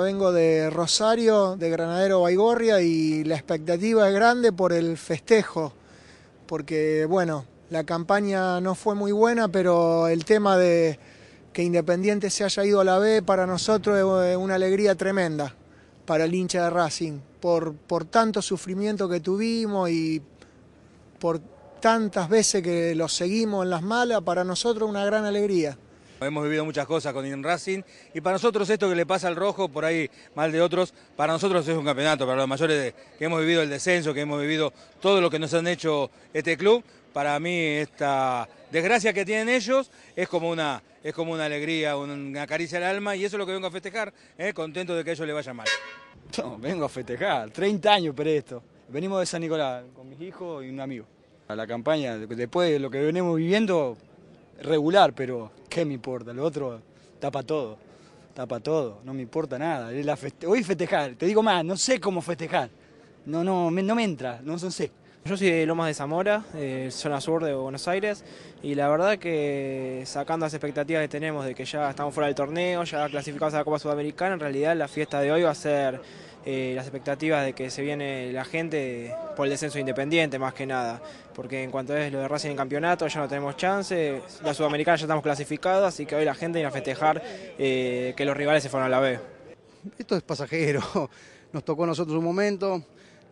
Vengo de Rosario, de Granadero Baigorria y la expectativa es grande por el festejo, porque bueno, la campaña no fue muy buena, pero el tema de que Independiente se haya ido a la B para nosotros es una alegría tremenda para el hincha de Racing, por, por tanto sufrimiento que tuvimos y por tantas veces que los seguimos en las malas, para nosotros una gran alegría. Hemos vivido muchas cosas con In Racing y para nosotros esto que le pasa al rojo, por ahí mal de otros, para nosotros es un campeonato, para los mayores que hemos vivido el descenso, que hemos vivido todo lo que nos han hecho este club, para mí esta desgracia que tienen ellos es como una, es como una alegría, una caricia al alma y eso es lo que vengo a festejar, ¿eh? contento de que a ellos les vaya mal. Vengo a festejar, 30 años por esto. Venimos de San Nicolás con mis hijos y un amigo. A la campaña, después de lo que venimos viviendo, regular, pero ¿qué me importa? Lo otro tapa todo, tapa todo, no me importa nada. Hoy festejar, te digo más, no sé cómo festejar. No, no, no me entra, no, sé. Yo soy de Lomas de Zamora, zona sur de Buenos Aires, y la verdad que sacando las expectativas que tenemos de que ya estamos fuera del torneo, ya clasificados a la Copa Sudamericana, en realidad la fiesta de hoy va a ser eh, las expectativas de que se viene la gente por el descenso independiente más que nada, porque en cuanto es lo de Racing en campeonato ya no tenemos chance, la Sudamericana ya estamos clasificados, así que hoy la gente viene a festejar eh, que los rivales se fueron a la B. Esto es pasajero, nos tocó a nosotros un momento,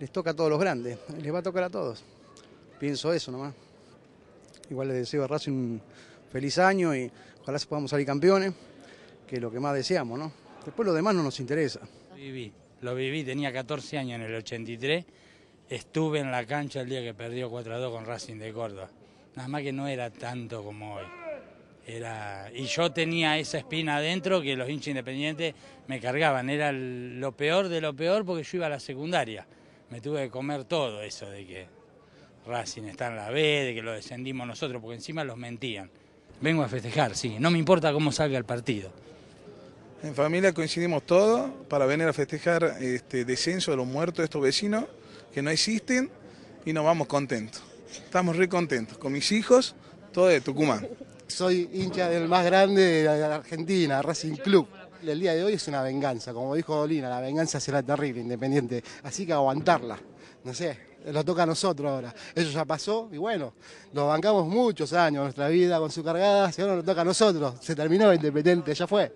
les toca a todos los grandes, les va a tocar a todos. Pienso eso nomás. Igual les deseo a Racing un feliz año y ojalá podamos salir campeones, que es lo que más deseamos, ¿no? Después lo demás no nos interesa. Viví lo viví, tenía 14 años en el 83, estuve en la cancha el día que perdió 4 a 2 con Racing de Córdoba. Nada más que no era tanto como hoy. Era, y yo tenía esa espina adentro que los hinchas independientes me cargaban. Era lo peor de lo peor porque yo iba a la secundaria. Me tuve que comer todo eso de que Racing está en la B, de que lo descendimos nosotros, porque encima los mentían. Vengo a festejar, sí, no me importa cómo salga el partido. En familia coincidimos todos para venir a festejar este descenso de los muertos de estos vecinos que no existen y nos vamos contentos. Estamos re contentos con mis hijos, todo de Tucumán. Soy hincha del más grande de Argentina, Racing Club. El día de hoy es una venganza, como dijo Dolina, la venganza será terrible, independiente. Así que aguantarla. No sé, lo toca a nosotros ahora. Eso ya pasó y bueno, nos bancamos muchos años nuestra vida con su cargada, y ahora nos toca a nosotros. Se terminó Independiente, ya fue.